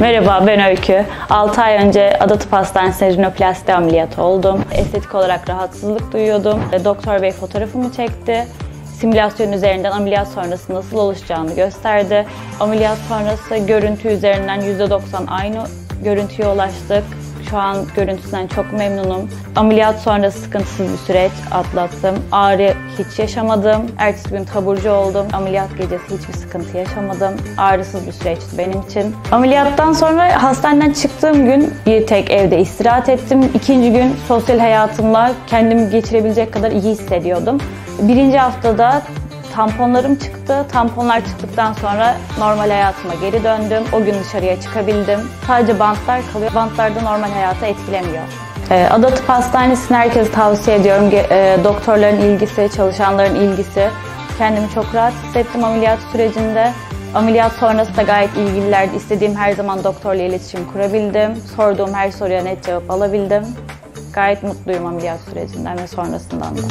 Merhaba ben Öykü. 6 ay önce Ada Tıp Hastanesi'nde rinoplasti ameliyatı oldum. Estetik olarak rahatsızlık duyuyordum. Doktor bey fotoğrafımı çekti. Simülasyon üzerinden ameliyat sonrası nasıl oluşacağını gösterdi. Ameliyat sonrası görüntü üzerinden %90 aynı görüntüye ulaştık. Şu an görüntüsünden çok memnunum. Ameliyat sonrası sıkıntısız bir süreç atlattım. Ağrı hiç yaşamadım. Ertesi gün taburcu oldum. Ameliyat gecesi hiçbir sıkıntı yaşamadım. Ağrısız bir süreçti benim için. Ameliyattan sonra hastaneden çıktığım gün bir tek evde istirahat ettim. İkinci gün sosyal hayatımla kendimi geçirebilecek kadar iyi hissediyordum. Birinci haftada Tamponlarım çıktı. Tamponlar çıktıktan sonra normal hayatıma geri döndüm. O gün dışarıya çıkabildim. Sadece bantlar kalıyor. Bantlar da normal hayatı etkilemiyor. Ee, Ada Tıp Hastanesi'ni herkese tavsiye ediyorum. E, Doktorların ilgisi, çalışanların ilgisi. Kendimi çok rahat hissettim ameliyat sürecinde. Ameliyat sonrası da gayet ilgililerdi. İstediğim her zaman doktorla iletişim kurabildim. Sorduğum her soruya net cevap alabildim. Gayet mutluyum ameliyat sürecinden ve sonrasından da.